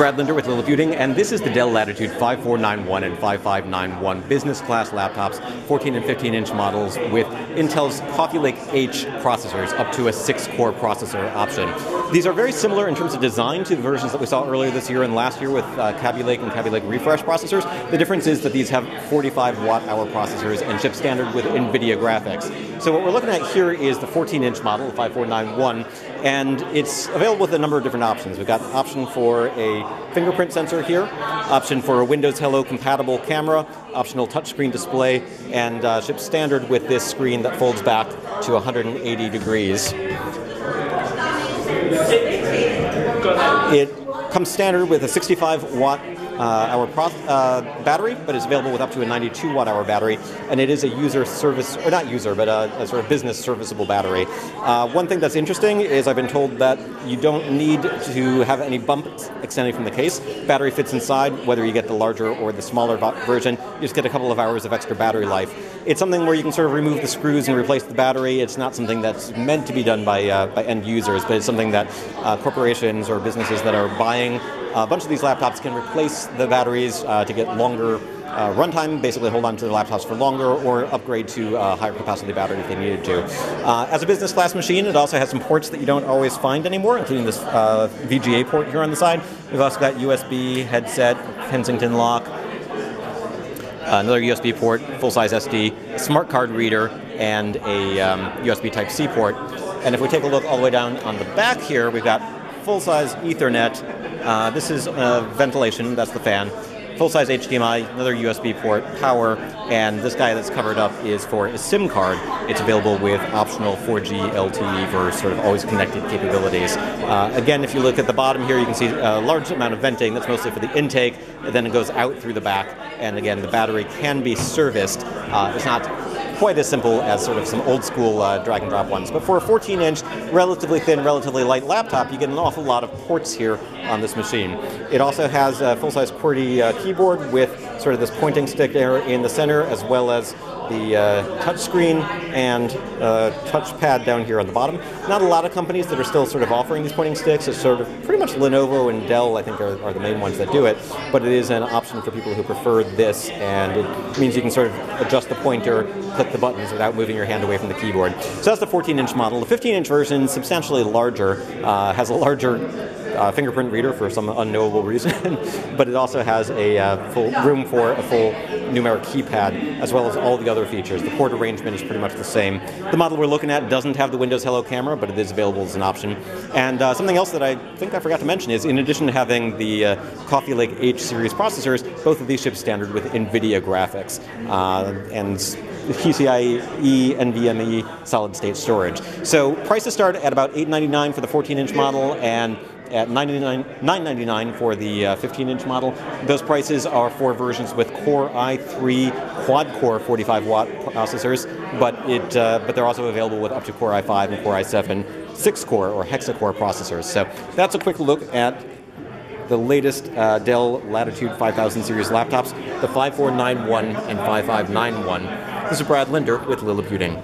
Brad Linder with Liliputing, and this is the Dell Latitude 5491 and 5591 business class laptops, 14 and 15 inch models with Intel's Coffee Lake H processors up to a six core processor option. These are very similar in terms of design to the versions that we saw earlier this year and last year with uh, Kaby Lake and Kaby Lake Refresh processors. The difference is that these have 45 watt hour processors and ship standard with NVIDIA graphics. So what we're looking at here is the 14 inch model, the 5491, and it's available with a number of different options. We've got an option for a fingerprint sensor here, option for a Windows Hello compatible camera, optional touchscreen display, and uh, ships standard with this screen that folds back to 180 degrees. It comes standard with a 65 watt hour uh, battery, but it's available with up to a 92 watt hour battery, and it is a user service, or not user, but a, a sort of business serviceable battery. Uh, one thing that's interesting is I've been told that you don't need to have any bumps extending from the case. Battery fits inside, whether you get the larger or the smaller version. You just get a couple of hours of extra battery life. It's something where you can sort of remove the screws and replace the battery. It's not something that's meant to be done by, uh, by end users, but it's something that uh, corporations or businesses that are buying a bunch of these laptops can replace the batteries uh, to get longer uh, runtime, basically hold on to the laptops for longer, or upgrade to a higher capacity battery if they needed to. Uh, as a business class machine, it also has some ports that you don't always find anymore, including this uh, VGA port here on the side. We've also got USB, headset, Kensington lock, another USB port, full-size SD, smart card reader, and a um, USB Type-C port. And if we take a look all the way down on the back here, we've got full-size Ethernet. Uh, this is uh, ventilation, that's the fan. Full-size HDMI, another USB port, power, and this guy that's covered up is for a SIM card. It's available with optional 4G LTE for sort of always connected capabilities. Uh, again, if you look at the bottom here, you can see a large amount of venting. That's mostly for the intake. then it goes out through the back. And again, the battery can be serviced. Uh, it's not quite as simple as sort of some old school uh, drag and drop ones. But for a 14 inch, relatively thin, relatively light laptop, you get an awful lot of ports here on this machine. It also has a full size QWERTY uh, keyboard with sort of this pointing stick there in the center, as well as the uh, touchscreen and uh, touchpad down here on the bottom. Not a lot of companies that are still sort of offering these pointing sticks. It's sort of pretty much Lenovo and Dell, I think, are, are, the main ones that do it. But it is an option for people who prefer this, and it means you can sort of adjust the pointer, click the buttons without moving your hand away from the keyboard. So that's the 14-inch model. The 15-inch version, substantially larger, uh, has a larger uh, fingerprint reader for some unknowable reason, but it also has a uh, full room for a full numeric keypad, as well as all the other features. The port arrangement is pretty much the same. The model we're looking at doesn't have the Windows Hello camera, but it is available as an option. And uh, something else that I think I forgot to mention is, in addition to having the uh, Coffee Lake H series processors, both of these ship standard with NVIDIA graphics. Uh, and PCIe NVMe solid state storage. So prices start at about 899 for the 14 inch model and at 999 for the 15-inch uh, model. Those prices are for versions with Core i3 quad-core 45 watt processors, but it uh, but they're also available with up to Core i5 and Core i7 six-core or hexa-core processors. So that's a quick look at the latest uh, Dell Latitude 5000 series laptops, the 5491 and 5591. This is Brad Linder with Liliputing.